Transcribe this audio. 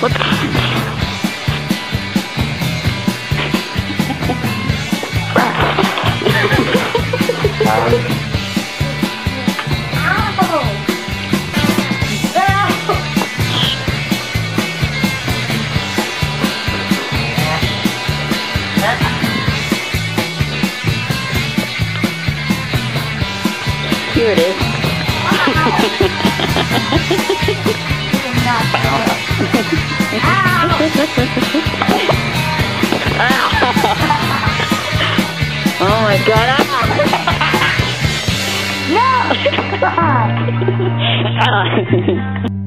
What the? Here it is. oh my god. Ah! No! Ah.